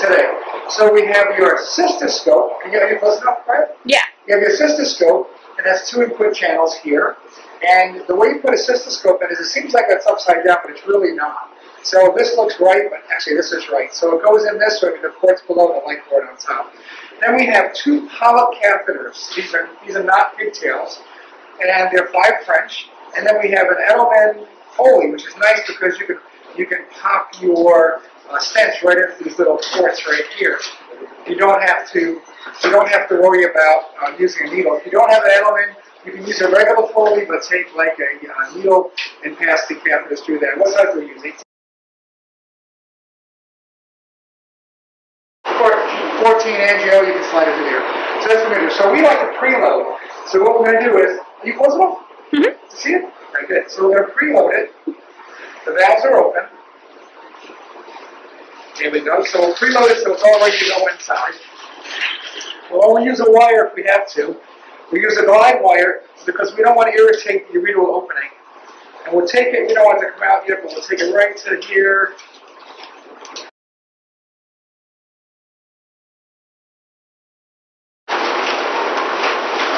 today. So we have your cystoscope. Can you, are you close enough, right? Yeah. You have your cystoscope, and has two input channels here. And the way you put a cystoscope in is it seems like it's upside down, but it's really not. So this looks right, but actually this is right. So it goes in this way with the ports below the light port on top. Then we have two polyp catheters. These are these are not pigtails, and they're five French. And then we have an Edelman Foley, which is nice because you can you can pop your uh, stents right into these little ports right here. You don't have to you don't have to worry about uh, using a needle. If you don't have an Edelman, you can use a regular Foley, but take like a uh, needle and pass the catheters through that. What size are you using? 14 angio, you can slide it in there. So that's what we're going to do. So we like to preload. So what we're going to do is, are you close enough Mm-hmm. to see it? Very good. So we're going to preload it. The valves are open. There we go. So we'll preload it so it's all ready to go inside. We'll only use a wire if we have to. We use a glide wire because we don't want to irritate the ureteral opening. And we'll take it, we don't want it to come out yet, but we'll take it right to here.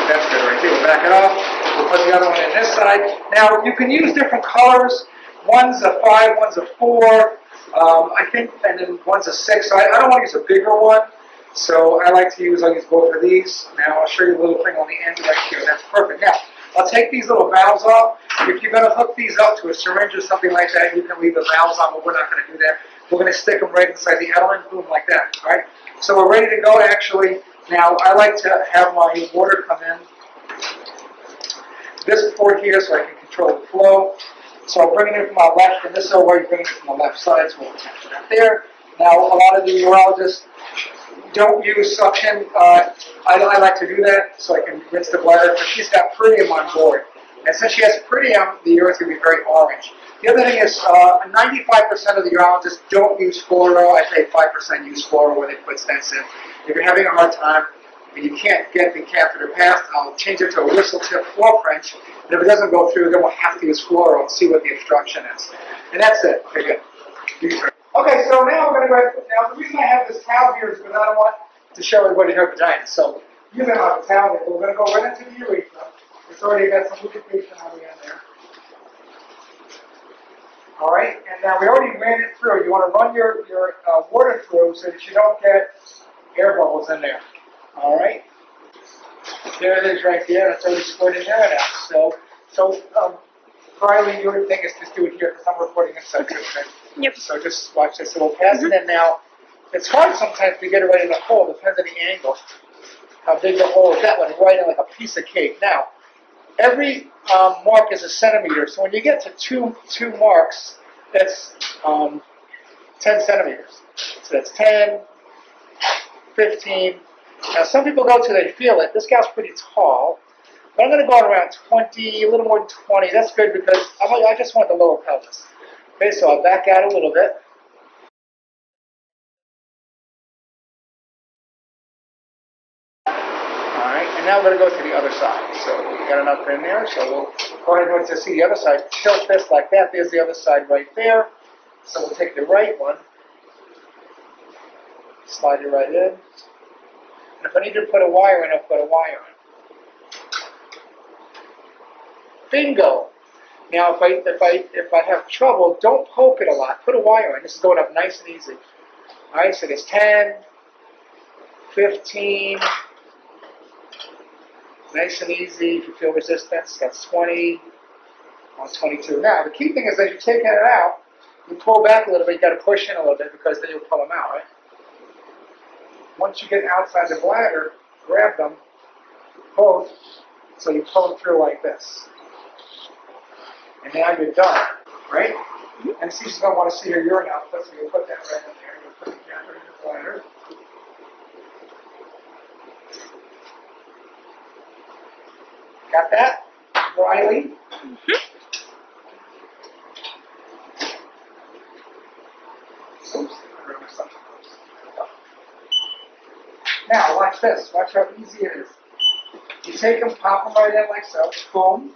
That's good right there. We'll back it off. We'll put the other one in this side. Now, you can use different colors. One's a five, one's a four. Um, I think, and then one's a six. So I, I don't want to use a bigger one. So I like to use, I'll use both of these. Now, I'll show you a little thing on the end right here. That's perfect. Now, I'll take these little valves off. If you're going to hook these up to a syringe or something like that, you can leave the valves on, but we're not going to do that. We're going to stick them right inside the Edelman, boom, like that, all right? So we're ready to go, actually. Now, I like to have my water come in this port here so I can control the flow. So I'm bringing it from my left, and this is where you bring it from the left side, so we'll attach that there. Now, a lot of the urologists don't use suction. Uh, I, I like to do that so I can rinse the bladder, but she's got Pyridium on board. And since she has Pyridium, the urine's going to be very orange. The other thing is, uh, 95% of the urologists don't use fluoro. I say 5% use fluoro when they put stents in. If you're having a hard time and you can't get the catheter passed, I'll change it to a whistle tip four French. And if it doesn't go through, then we'll have to use fluoro and see what the obstruction is. And that's it. Okay, good. Okay, so now we're going to go. Now, the reason I have this towel here is because I don't want to show everybody her vagina. So you can have a towel here. We're going to go right into the urethra. It's already got some lubrication already in there. All right, and now we already ran it through. You want to run your, your uh, water through so that you don't get air bubbles in there. All right, there it is right there. It's already squirting there now. So, so um, Riley, your thing is just do it here because I'm recording. Okay? Yep. So just watch this. So we'll pass it in now. It's hard sometimes to get it right in the hole. Depends on the angle. How big the hole is. That one right in like a piece of cake. Now, every um, mark is a centimeter. So when you get to two two marks, that's um, 10 centimeters. So that's 10, 15. Now some people go to they feel it. This gal's pretty tall. But I'm going to go around 20, a little more than 20. That's good because I'm, I just want the lower pelvis. Okay, so I'll back out a little bit. Alright, and now we're going to go to the other side. So we got enough in there, so we'll go ahead and to see the other side. Tilt this like that. There's the other side right there. So we'll take the right one, slide it right in. If I need to put a wire in, I'll put a wire in. Bingo! Now, if I if I if I have trouble, don't poke it a lot. Put a wire in. This is going up nice and easy. All right, so there's 10, 15, nice and easy. If you feel resistance, that's 20, on 22. Now, the key thing is as you're taking it out, you pull back a little bit. You got to push in a little bit because then you'll pull them out, right? Once you get outside the bladder, grab them both, so you pull them through like this. And now you're done, right? And she's going to want to see her urine output, so you put that right in there. You put the catheter in the bladder. Got that, Riley? Mm-hmm. Now, watch this. Watch how easy it is. You take them, pop them right in like so. Boom.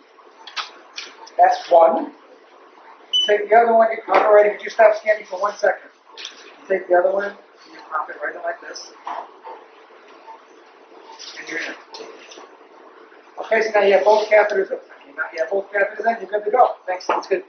That's one. Take the other one, you pop it right in. You stop scanning for one second. Take the other one, and you pop it right in like this. And you're in. Okay, so now you have both catheters. Okay, now you have both catheters in. You're good to go. Thanks. That's good.